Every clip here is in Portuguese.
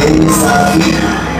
Inside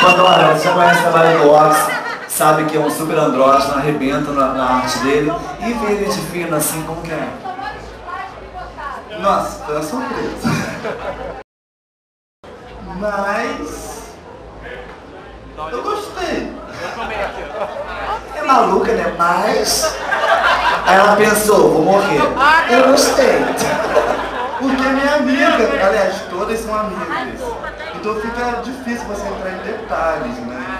Pandora, você conhece o trabalho do Ox, sabe que é um super andrógeno, arrebenta na, na arte dele. E vê ele de fino assim, como que é? Nossa, foi uma surpresa. Mas. Eu gostei. É maluca, né? Mas. Aí ela pensou, vou morrer. Eu gostei. Porque é minha amiga. Aliás, todas são amigas. Então fica difícil você entrar em detalhes, né?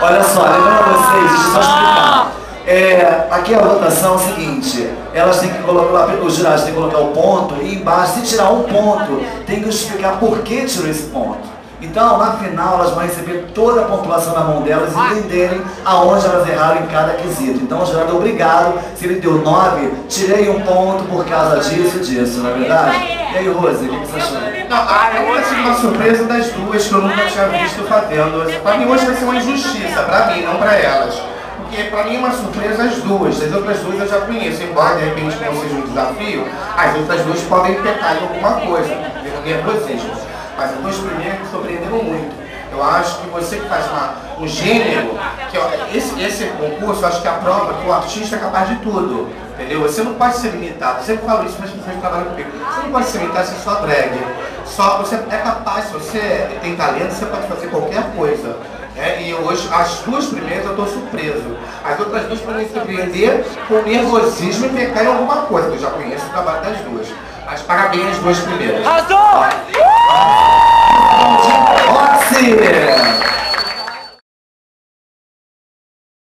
Olha só, lembrando vocês, deixa eu só explicar. É, aqui a votação é o seguinte, elas têm que colocar, os jurados têm que colocar o ponto e embaixo, se tirar um ponto, tem que explicar por que tirou esse ponto. Então, na final, elas vão receber toda a pontuação na mão delas e entenderem aonde elas erraram em cada quesito. Então, o jurado é obrigado, se ele deu nove, tirei um ponto por causa disso e disso, não é verdade? E aí, Rose, o que você achou? Não, a eu tive uma surpresa das duas que eu nunca tinha visto fazendo. Pra mim hoje vai ser uma injustiça, pra mim, não pra elas. Porque pra mim é uma surpresa as duas. As outras duas eu já conheço, embora de repente não seja um desafio, as outras duas podem pecar em alguma coisa. nervosismo. Mas as duas primeiras me surpreenderam muito. Eu acho que você que faz uma, um gênero, que ó, esse, esse concurso, eu acho que é a prova que o artista é capaz de tudo. Entendeu? Você não pode ser limitado. Eu sempre falo isso para as pessoas que trabalham comigo. Você não pode ser limitado se só drag. Só você é capaz, se você tem talento, você pode fazer qualquer coisa. É, e hoje, as duas primeiras eu estou surpreso. As outras duas podem surpreender com nervosismo e pecar em alguma coisa, que eu já conheço o trabalho das duas. Mas parabéns às duas primeiras. Arrasou! Roxy!